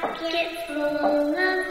Pockets full of